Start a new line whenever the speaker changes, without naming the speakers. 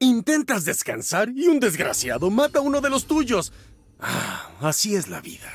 Intentas descansar y un desgraciado mata a uno de los tuyos. Ah, así es la vida.